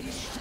İşte